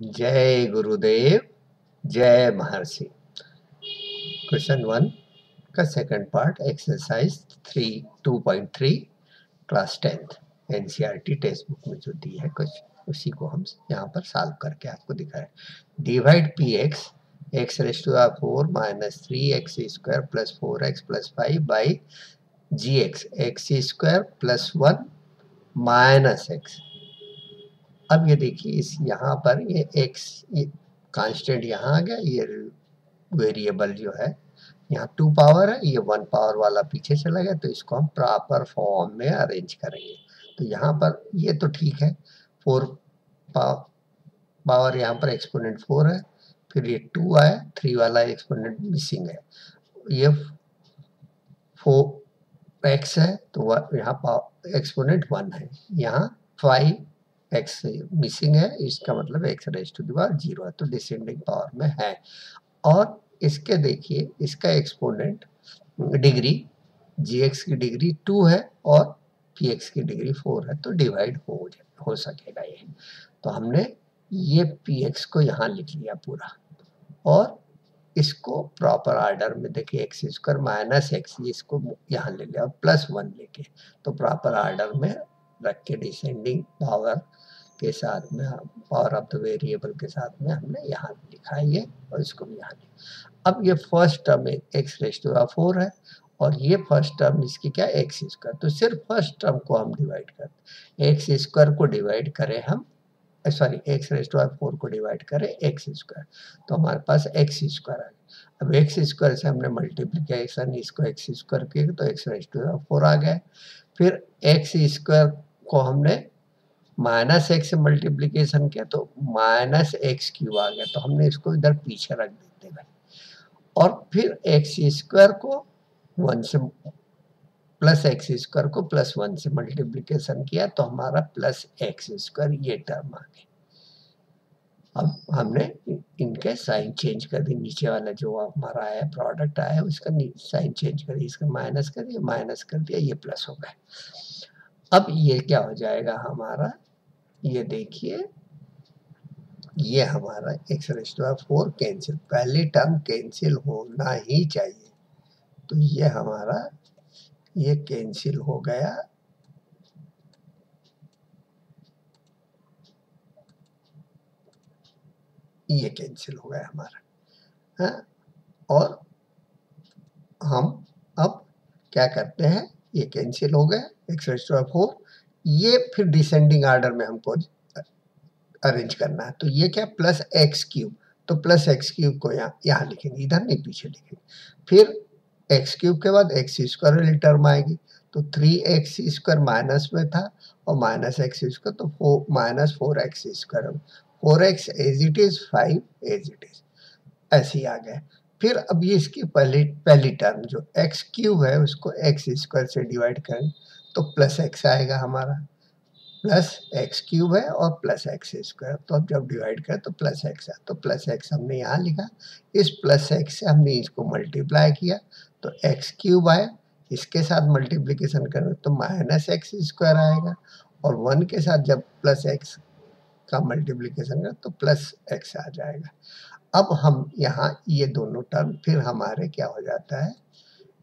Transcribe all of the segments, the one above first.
जय गुरुदेव, जय महर्षि। क्वेश्चन वन का second part exercise three two point three class tenth NCERT textbook में जो दी है, कुछ उसी को हम यहाँ पर सॉल्व करके आपको दिखा दिखाए। Divide p x x raise to r four minus three x square plus four x plus five by g x x square plus one minus x अब ये देखिए, इस यहाँ पर ये एक्स कांस्टेंट यहाँ आ गया, ये वेरिएबल जो है, यहाँ टू पावर है, ये वन पावर वाला पीछे चला गया तो इसको हम प्रॉपर फॉर्म में अरेंज करेंगे। तो यहाँ पर ये तो ठीक है फोर पावर यहाँ पर एक्सपोनेंट फोर है, फिर ये टू आया थ्री वाला एक्सपोनेंट मिसिंग है। ये फोर एक्स है तो यहाँ एक्सपोनेंट वन है। यहाँ फाइव एक्स मिसिंग है, इसका मतलब x raise to the power zero है तो डिसेंडिंग पावर में है। और इसके देखिए, इसका एक्सपोनेंट डिग्री जी एक्स की डिग्री टू है और पी एक्स की डिग्री फोर है तो डिवाइड हो हो सकेगा ये। तो हमने ये पी एक्स को यहाँ लिख लिया पूरा। और इसको प्रॉपर ऑर्डर में देखिए एक्स स्क्वायर माइनस एक्स इसको यहाँ ले लिया प्लस वन लेके तो प्रॉपर ऑर्डर में रख के डिसेंडिंग पावर के साथ में पावर ऑफ़ द वेरिएबल के साथ में हमने यहाँ लिखा है और इसको भी यहाँ अब ये first term x raise to four है और ये फ़र्स्ट टर्म इसकी क्या एक्स स्क्वायर तो सिर्फ़ फ़र्स्ट टर्म को हम डिवाइड करते एक्स स्क्वायर को डिवाइड करें हम sorry x raise to four को डिवाइड करें एक्स स्क्वायर तो हमारे पास एक्स स्क्वायर है अब एक्स स्क्वायर से हमने मल्टीप्लीकेशन इसको एक्स स्क्वायर किया तो एक्स रेस टू फोर आ गया। फिर एक्स स्क्वायर को हमने माइनस एक्स से मल्टीप्लीकेशन किया तो माइनस एक्स क्यू आ गया तो हमने इसको इधर पीछे रख देते भाई और फिर एक्स स्क्वायर को वन से प्लस एक्स स्क्वायर को प्लस वन से मल्टीप्लीकेशन किया तो हमारा प्लस एक्स स्क्वायर ये टर्म आ गया अब हमने इनके साइन चेंज कर दी नीचे वाला जो हमारा आया, प्रोडक्ट आया, उसका साइन चेंज कर दिया इसका माइनस कर दिया माइनस कर दिया, ये प्लस हो गया। अब ये क्या हो जाएगा हमारा? ये देखिए, ये हमारा x raised to four cancel पहली टर्म कैंसिल होना ही चाहिए। तो ये हमारा, ये कैंसिल हो गया। ये कैंसिल हो गया हमारा हाँ? और हम अब क्या करते हैं? ये कैंसिल हो गया एक्स रेस्टो फोर ये फिर डिसेंडिंग ऑर्डर में हमको अरेंज करना है। तो ये क्या प्लस एक्स क्यूब तो प्लस एक्स क्यूब को यहाँ यहाँ लिखेंगे, इधर नहीं, पीछे लिखेंगे। फिर एक्स क्यूब के बाद एक्स स्क्वायर वाली टर्म आएगी तो थ्री एक्स स्क्वायर माइनस में था और माइनस एक्स स्क्वायर तो four minus four x square four x as it is five as it is ऐसे ही आ गए फिर अब ये इसकी पहली पहली टर्म जो एक्स क्यूब है, उसको एक्स स्क्वायर से डिवाइड करें तो प्लस एक्स आएगा हमारा। प्लस एक्स क्यूब है और प्लस एक्स स्क्वायर तो अब जब डिवाइड करें तो प्लस एक्स है। तो प्लस एक्स हमने यहाँ लिखा। इस प्लस एक्स से हमने इसको मल्टीप्लाई किया तो एक्स क्यूब आया। इसके साथ मल्टीप्लीकेशन करें तो माइनस एक्स स्क्वायर आएगा। और वन के साथ जब प्लस एक्स का मल्टीप्लीकेशन करें तो प्लस एक्स आ जाएगा। अब हम यहाँ ये दोनों टर्म फिर हमारे क्या हो जाता है?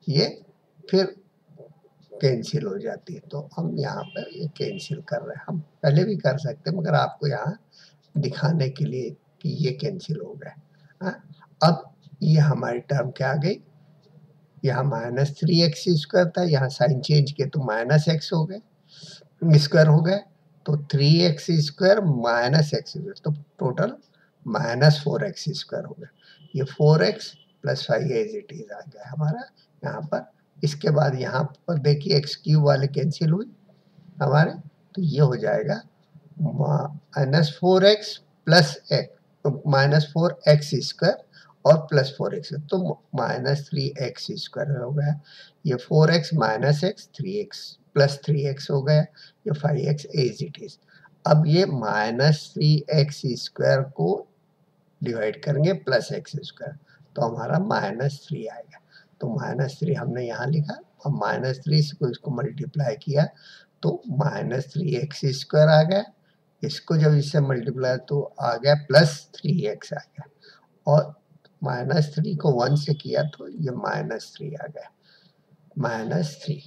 ये फिर कैंसिल हो जाती है। तो हम यहाँ पर ये कैंसिल कर रहे हैं। हम पहले भी कर सकते हैं, मगर आपको यहाँ दिखाने के लिए कि ये कैंसिल हो गया। हाँ? अब ये हमारी टर्म क्या आ गई? यहाँ माइनस थ्री एक्स स्क्वायर था। यहाँ साइन चेंज किया तो माइनस एक्स हो गए स्क्वायर हो गए तो three x square minus x square तो total minus four x square हो गया। ये four x plus five as it is आ गया हमारा। यहाँ पर, इसके बाद यहाँ पर देखिए एक्स क्यूब वाले कैंसिल हुई हमारे तो ये हो जाएगा minus four x plus x minus four x square और प्लस फोर एक्स। तो माइनस थ्री एक्स स्क्वायर हो गया। ये four x minus x three x plus three x हो गया। ये five x as it is अब ये माइनस थ्री एक्स स्क्वायर को डिवाइड करेंगे प्लस एक्स स्क्वायर तो हमारा माइनस थ्री आएगा। तो माइनस थ्री हमने यहाँ लिखा, और माइनस थ्री को इसको मल्टीप्लाई किया तो माइनस थ्री एक्स स्क्वायर आ गया। इसको जब इससे मल्टीप्लाई तो आ गया प्लस थ्री एक्स आ गया। और माइनस थ्री को वन से किया तो ये माइनस थ्री आ गया। माइनस थ्री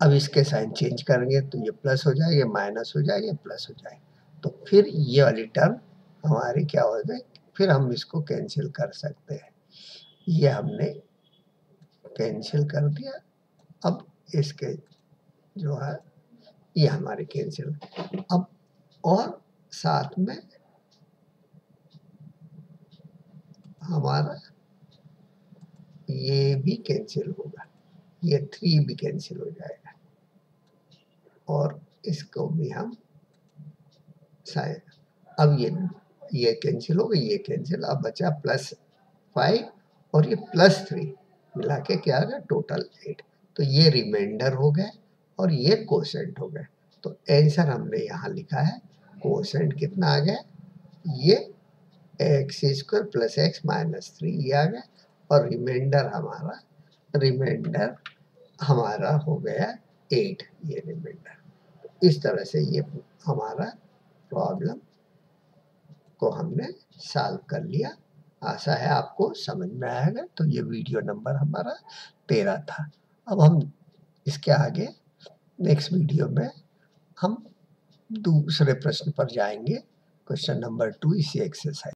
अब इसके साइन चेंज करेंगे तो ये प्लस हो जाएगा माइनस हो जाएगा प्लस हो जाएगा। तो फिर ये वाली टर्म हमारी क्या हो जाए फिर हम इसको कैंसिल कर सकते हैं। ये हमने कैंसिल कर दिया। अब इसके जो है, ये हमारे कैंसिल अब और साथ में हमारा ये भी कैंसिल होगा। ये थ्री भी कैंसिल हो जाएगा। और इसको भी हम अब ये ये कैंसिल हो गई, ये कैंसिल अब बचा प्लस फाइव और ये प्लस थ्री मिला के क्या आ गया टोटल एट तो ये रिमाइंडर हो गए और ये कोसेंट हो गए तो आंसर हमने यहाँ लिखा है कोसेंट कितना आ गया, ये x square plus x minus three ये आ गया और रिमाइंडर हमारा रिमाइंडर हमारा हो गया एट ये रिमाइंडर इस तरह से ये हमारा प्रॉब्लम को हमने सॉल्व कर लिया। आशा है आपको समझ में आएगा तो ये वीडियो नंबर हमारा तेरह था। अब हम इसके आगे नेक्स्ट वीडियो में हम दूसरे प्रश्न पर जाएँगे। क्वेश्चन नंबर टू इसी एक्सरसाइज